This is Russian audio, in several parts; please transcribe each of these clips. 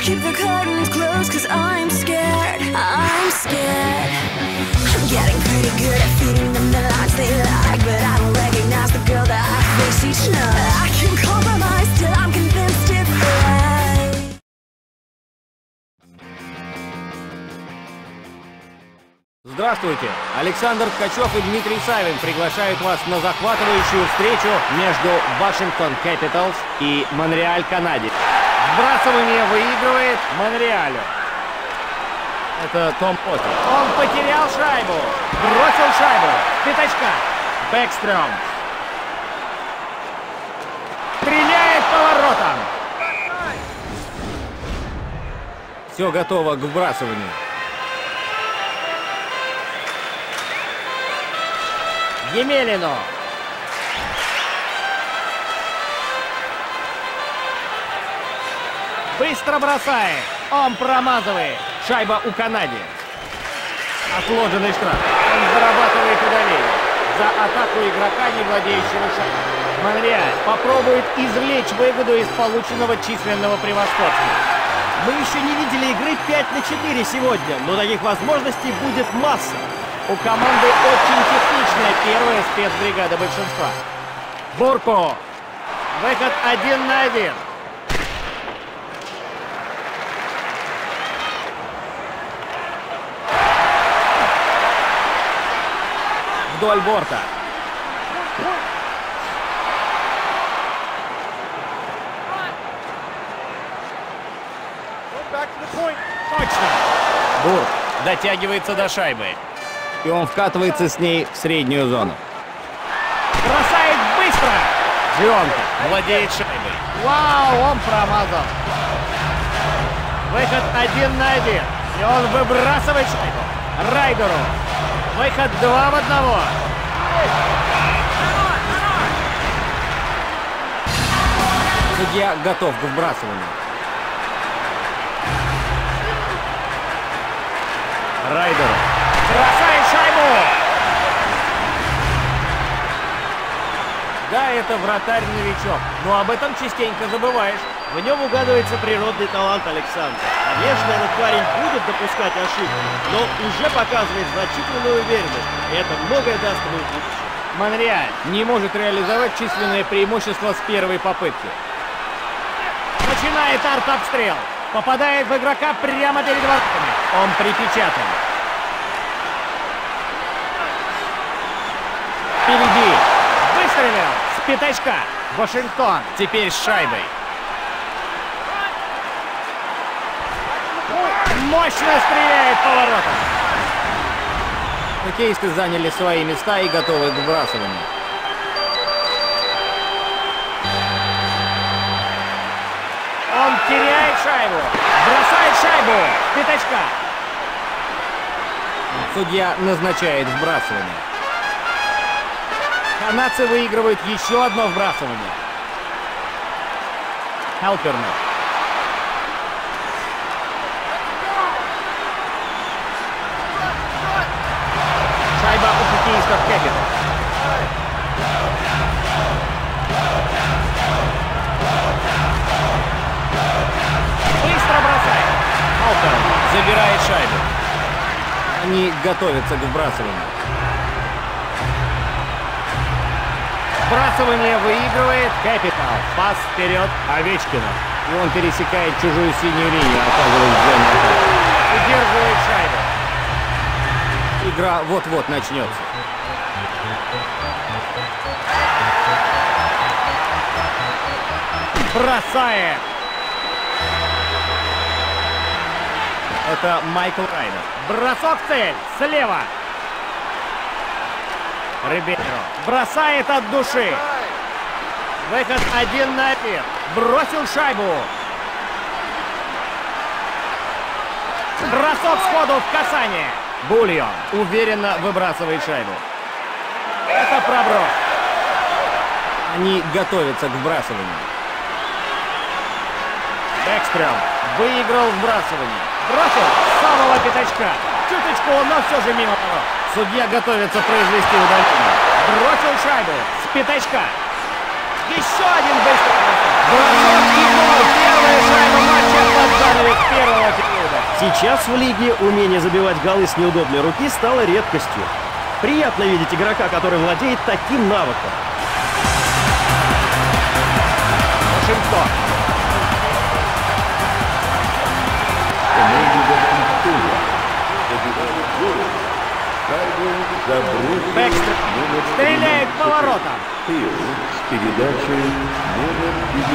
Just keep the curtains closed, cause I'm scared. I'm scared. I'm getting pretty good at feeding them the lies they like, but I don't recognize the girl that I face each night. I can compromise till I'm convinced it's right. Здравствуйте! Александр Ткачев и Дмитрий Савин приглашают вас на захватывающую встречу между Вашингтон Capitals и Монреаль Канаде. Сбрасывание выигрывает Монреалю. Это Том Поттер. Он потерял шайбу. Бросил шайбу. Пятачка. Бэкстрём. Стреляет поворотом. Все готово к вбрасыванию. Емелину. Быстро бросает. Он промазывает. Шайба у Канаде. Отложенный штраф. Он зарабатывает удаление. За атаку игрока, не владеющего шайбой. Монреаль попробует извлечь выгоду из полученного численного превосходства. Мы еще не видели игры 5 на 4 сегодня, но таких возможностей будет масса. У команды очень техничная первая спецбригада большинства. Бурко. Выход один на один. Вдоль борта. Точно. Бург дотягивается до шайбы. И он вкатывается с ней в среднюю зону. Бросает быстро! Дионка владеет шайбой. Вау, он промазал. Выход один на один. И он выбрасывает шайбу. Райдеру. Выход два в одного. Судья готов к вбрасыванию. Райдеру. Бросает шайбу! Да, это вратарь-новичок, но об этом частенько забываешь. В нем угадывается природный талант Александра. Конечно, этот парень будет допускать ошибки, но уже показывает значительную уверенность, и это многое даст ему в будущем. Монреаль не может реализовать численное преимущество с первой попытки. Начинает арт-обстрел. Попадает в игрока прямо перед воротами. Он припечатан. Впереди. Выстрелил. С пятачка. Вашингтон. Теперь с шайбой. Мощно стреляет поворотом. Хоккеисты заняли свои места и готовы к выбрасыванию. Он теряет шайбу. Бросает шайбу. Пятачка. Судья назначает вбрасывание. Канадцы выигрывают еще одно вбрасывание. Хелпернер. Кэпитал. Быстро бросает. Хелпер забирает шайбу. Они готовятся к вбрасыванию. Вбрасывание выигрывает Капитал. Пас вперед Овечкина. И он пересекает чужую синюю линию, оказываясь в зоне атаки. Удерживает шайбу. Игра вот-вот начнется. Бросает. Это Майкл Райдер. Бросок цель. Слева. Рибейро. Бросает от души. Выход один на один. Бросил шайбу. Бросок сходу в касание. Бульон уверенно выбрасывает шайбу. Это проброс. Они готовятся к вбрасыванию. Бэкстрём выиграл вбрасывание. Бросил с самого пятачка. Чуточку, но все же мимо того. Судья готовится произвести удаление. Бросил шайбу с пятачка. Еще один быстрый бросок. Бросок и гол. Первая шайба матча под занавес Сейчас в лиге умение забивать голы с неудобной руки стало редкостью. Приятно видеть игрока, который владеет таким навыком. Вашингтон. Бэкстер стреляет поворотом. С передачей номер 90.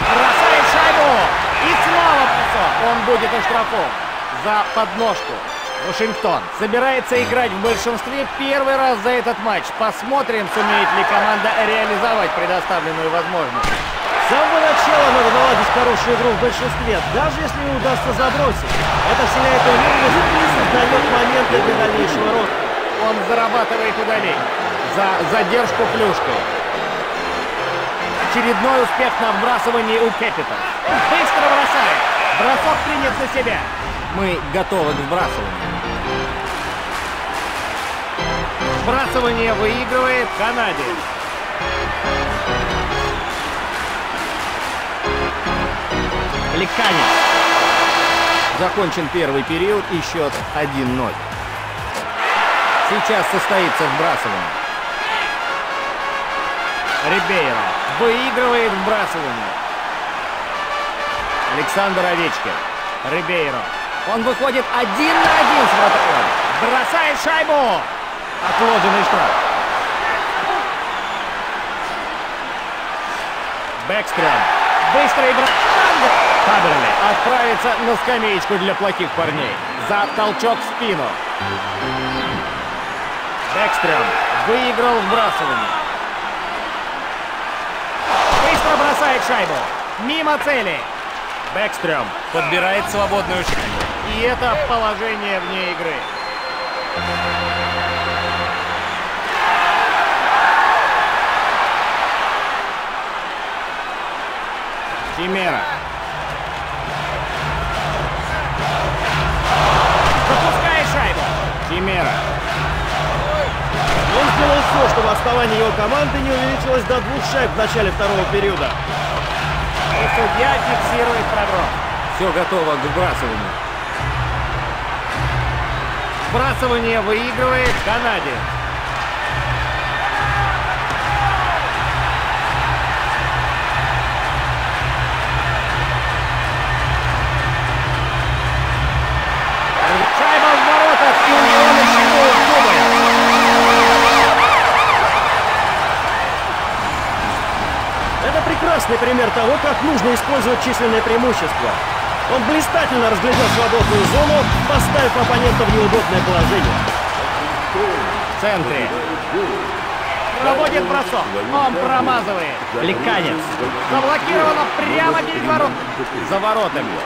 Бросает шайбу. И снова бросок. Он будет оштрафован за подножку. Вашингтон собирается играть в большинстве первый раз за этот матч. Посмотрим, сумеет ли команда реализовать предоставленную возможность. С самого начала надо наладить хорошую игру в большинстве, даже если не удастся забросить. Это вселяет уверенность и создает моменты для дальнейшего роста. Он зарабатывает удаление за задержку плюшкой. Очередной успех на вбрасывании у Кэпитал. Быстро бросает. Бросок принят на себя. Мы готовы к сбрасыванию. Сбрасывание выигрывает канадец. Ликанец. Закончен первый период и счет 1-0. Сейчас состоится вбрасывание. Рибейро выигрывает вбрасывание. Александр Овечкин. Рибейро. Он выходит один на один с вратарем. Бросает шайбу. Отложенный штраф. Бэкстрем. Быстрый бросок. Таберли отправится на скамеечку для плохих парней. За толчок в спину. Бэкстрем выиграл вбрасывание. Быстро бросает шайбу. Мимо цели. Бэкстрем подбирает свободную шайбу. И это положение вне игры. Тимера. Пропускает шайбу. Тимера. Он сделал все, чтобы отставание его команды не увеличилось до двух шайб в начале второго периода. И судья фиксирует проброс. Все готово к сбрасыванию. Сбрасывание выигрывает канадец. Того, как нужно использовать численное преимущество. Он блистательно разглядел свободную зону, поставив оппонента в неудобное положение. В центре. Проводит бросок. Он промазывает. Ликанец. Заблокировано прямо перед воротами. За воротами.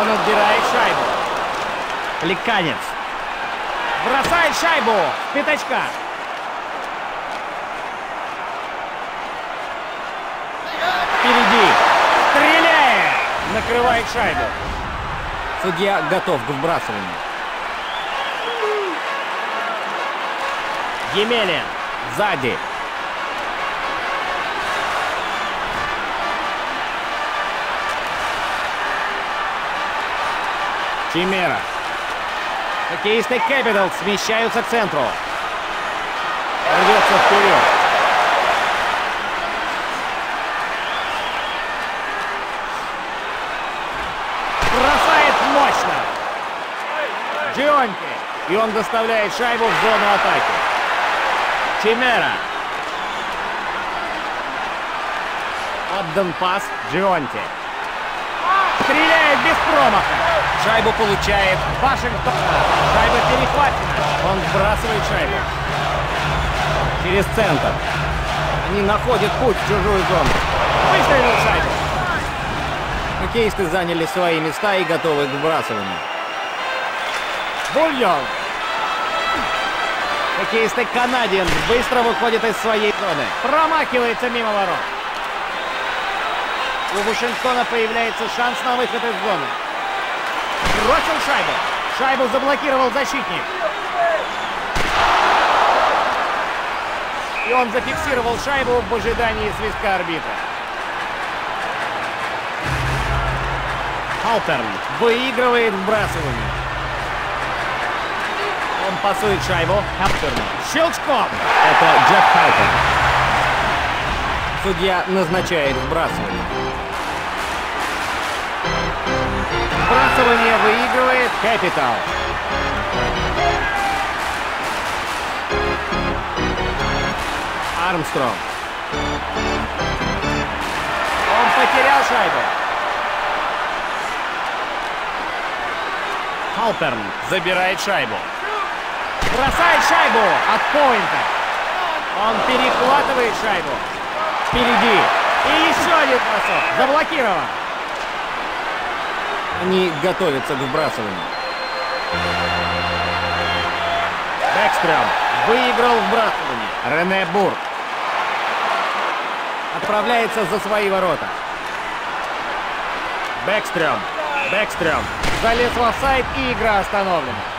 Он отбирает шайбу. Ликанец. Бросает шайбу. Пятачка. Впереди. Стреляет. Накрывает шайбу. Судья готов к вбрасыванию. Емелин. Сзади. Чимера. Хоккеисты Кэпитал смещаются к центру. Рвется вперед. Бросает мощно. Джионти. И он доставляет шайбу в зону атаки. Чимера. Отдан пас Джионти. Стреляет без промаха. Шайбу получает Вашингтон. Шайба перехвачена. Он сбрасывает шайбу. Через центр. Они находят путь в чужую зону. Выстрелил шайбу. Хоккеисты заняли свои места и готовы к вбрасыванию. Бульон. Хоккеисты Канадиен быстро выходит из своей зоны. Промахивается мимо ворот. У Вашингтона появляется шанс на выход из зоны. Бросил шайбу. Шайбу заблокировал защитник. И он зафиксировал шайбу в ожидании свистка арбитра. Халперн выигрывает вбрасывание. Пасует шайбу Халперну. Щелчком! Это Джек Халперн. Судья назначает вбрасывание. Вбрасывание выигрывает Капитал. Армстронг. Он потерял шайбу. Халперн забирает шайбу. Бросает шайбу от поинта. Он перехватывает шайбу. Впереди. И еще один бросок. Заблокирован. Они готовятся к вбрасыванию. Бэкстрём выиграл вбрасывание. Рене Бур отправляется за свои ворота. Бэкстрём. Бэкстрём. Залез в офсайд и игра остановлена.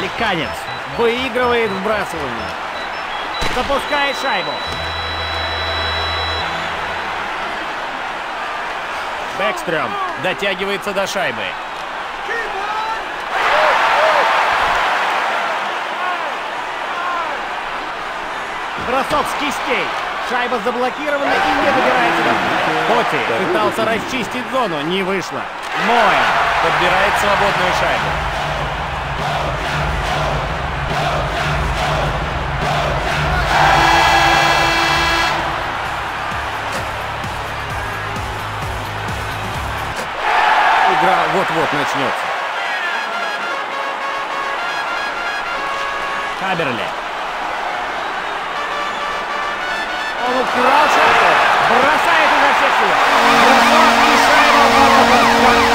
Ликанец выигрывает вбрасывание. Запускает шайбу. Бэкстрём дотягивается до шайбы. Бросок с кистей. Шайба заблокирована и не добирается до Коти пытался расчистить зону, не вышло. Моя подбирает свободную шайбу. Игра вот-вот начнется. Хаберли. Он украл шайбу. Бросает изо всех сил. Бросок и шайба в ворота.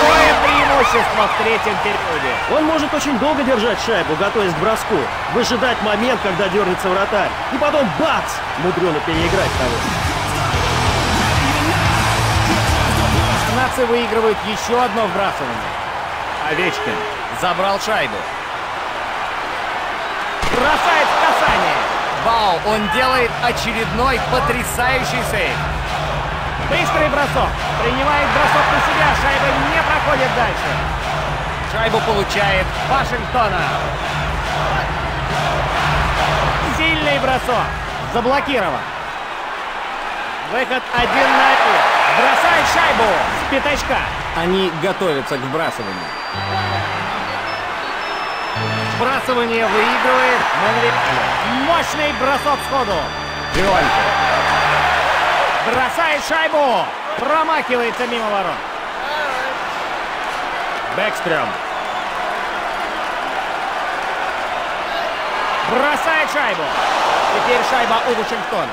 Какое преимущество в третьем периоде. Он может очень долго держать шайбу, готовясь к броску, выжидать момент, когда дернется вратарь, и потом бац! Мудрено переиграть того. Нации выигрывают еще одно вбрасывание. Овечкин забрал шайбу. Бросает в касание. Вау, он делает очередной потрясающий сейв. Быстрый бросок. Принимает бросок на себя. Шайба не проходит дальше. Шайбу получает Вашингтона. Сильный бросок. Заблокирован. Выход один на один. Бросает шайбу с пятачка. Они готовятся к вбрасыванию. Вбрасывание выигрывает Монреаль. Мощный бросок сходу. Виолько. Бросает шайбу. Промахивается мимо ворот. Бэкстрём. Бросает шайбу. Теперь шайба у Вашингтона.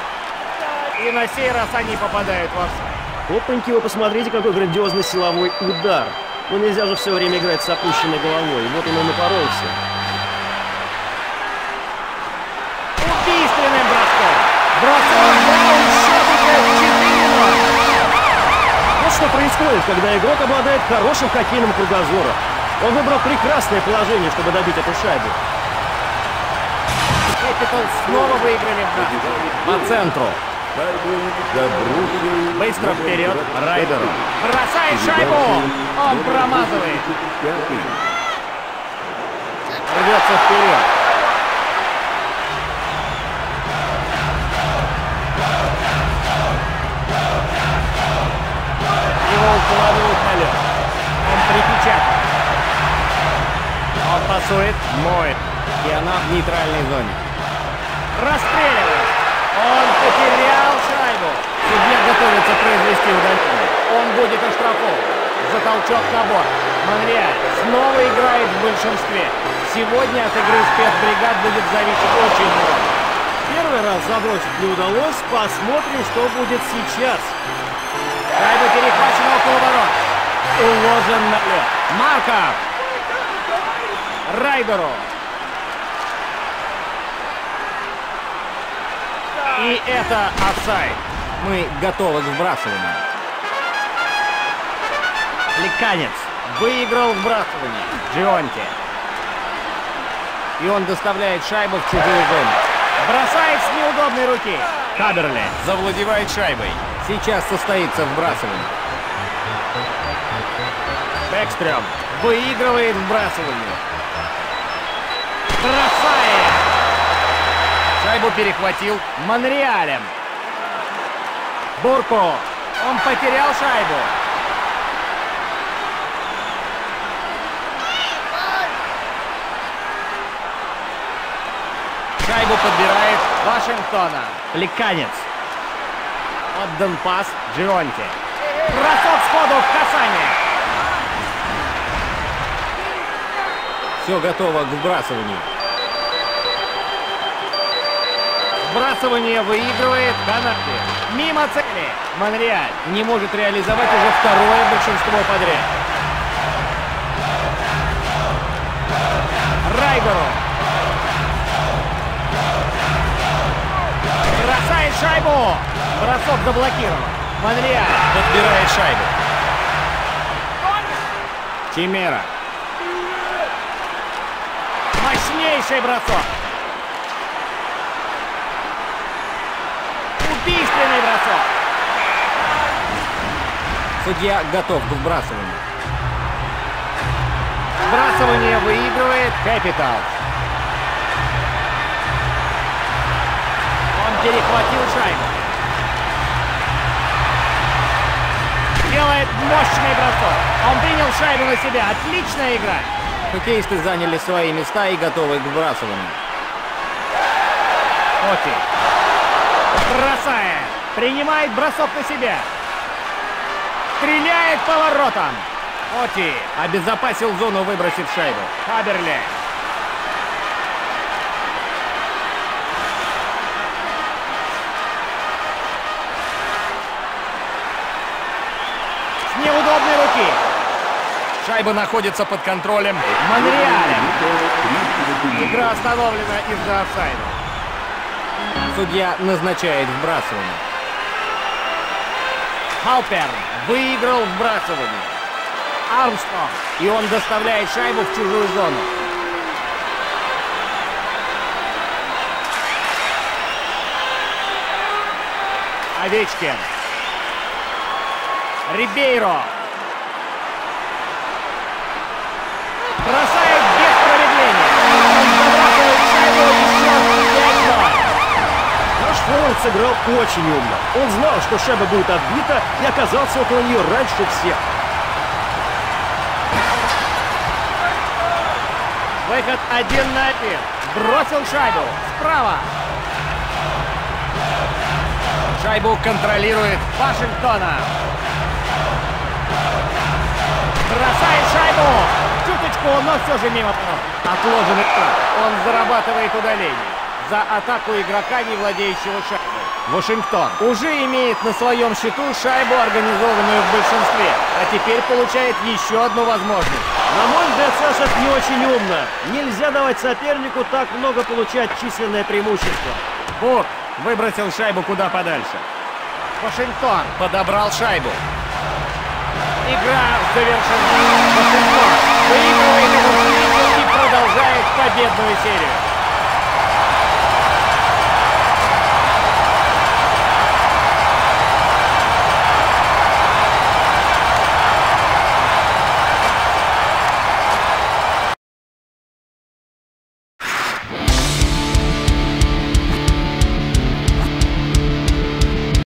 И на сей раз они попадают в офсайд. Опаньки, вы посмотрите, какой грандиозный силовой удар. Ну нельзя же все время играть с опущенной головой. Вот он и напоролся. Убийственным броском. Бросок даун, счет идет 4 Вот что происходит, когда игрок обладает хорошим хоккейным кругозором. Он выбрал прекрасное положение, чтобы добить эту шайбу. Капитал снова выиграли в. По центру. Быстро вперед 25. Райдеру. Бросает шайбу. Он промазывает. 25. Рвется вперед. Его укладывают на лед. Он припечатан. Он пасует, моет. И она в нейтральной зоне. Расстреливает. Он потерял шайбу. Судья готовится произвести удаление. Он будет оштрафован. За толчок на борт. Монреаль снова играет в большинстве. Сегодня от игры спецбригад будет зависеть очень много. Первый раз забросить не удалось. Посмотрим, что будет сейчас. Шайба перехвачена около ворот. Уложен на лед. Марков. Райдеру. И это офсайд. Мы готовы к вбрасыванию. Ликанец выиграл вбрасывание. Джионти. И он доставляет шайбу в чужую зону. Бросает с неудобной руки. Хаберли завладевает шайбой. Сейчас состоится вбрасывание. Бэкстрём выигрывает вбрасывание. Шайбу перехватил Монреалем. Бурко. Он потерял шайбу. Шайбу подбирает Вашингтона. Леканец. Отдан пас Джионти. Бросок сходу в касание. Все готово к вбрасыванию. Вбрасывание выигрывает Канады. Мимо цели. Монреаль не может реализовать уже второе большинство подряд. Райгору. Бросает шайбу. Бросок заблокирован. Монреаль подбирает шайбу. Чимера. Мощнейший бросок. Убийственный бросок. Судья готов к вбрасыванию. Вбрасывание выигрывает Капитал. Он перехватил шайбу. Делает мощный бросок. Он принял шайбу на себя. Отличная игра. Хоккеисты заняли свои места и готовы к вбрасыванию. Оти. Бросает. Принимает бросок на себя. Стреляет поворотом. Оти обезопасил зону, выбросив шайбу. Хаберли. С неудобной руки. Шайба находится под контролем Монреаля. Игра остановлена из-за офсайда. Судья назначает вбрасывание. Халпер выиграл вбрасывание. Армстронг. И он доставляет шайбу в чужую зону. Овечкин. Рибейро. Бросает без промедления. Он забрасывает шайбу еще 5-0. Наш форвард сыграл очень умно. Он знал, что шайба будет отбита и оказался около нее раньше всех. Выход один на один. Бросил шайбу. Справа. Шайбу контролирует Вашингтона. Бросает шайбу. Чуточку, но все же мимо. Отложенный. Он зарабатывает удаление. За атаку игрока, не владеющего шайбой. Вашингтон уже имеет на своем счету шайбу, организованную в большинстве. А теперь получает еще одну возможность. На мой взгляд, Саша, это не очень умно. Нельзя давать сопернику так много получать численное преимущество. Бук выбросил шайбу куда подальше. Вашингтон подобрал шайбу. Игра завершена. Вашингтон выигрывает и продолжает победную серию.